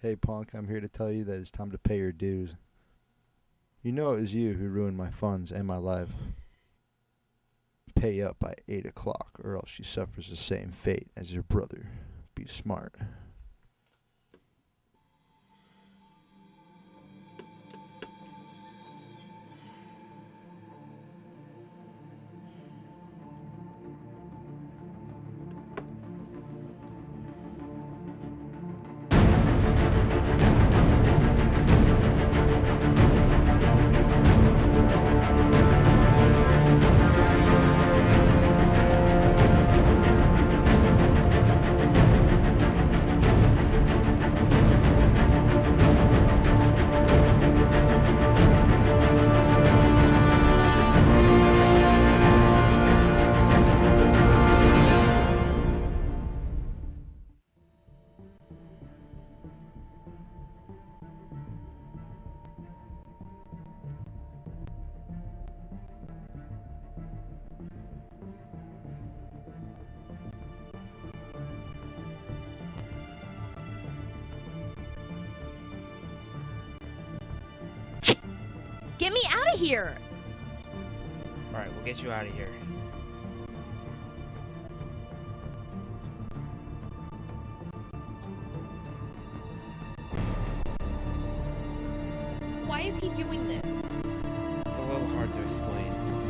Hey, punk, I'm here to tell you that it's time to pay your dues. You know it was you who ruined my funds and my life. Pay up by 8 o'clock, or else she suffers the same fate as your brother. Be smart. Get me out of here! Alright, we'll get you out of here. Why is he doing this? It's a little hard to explain.